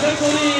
Zachary.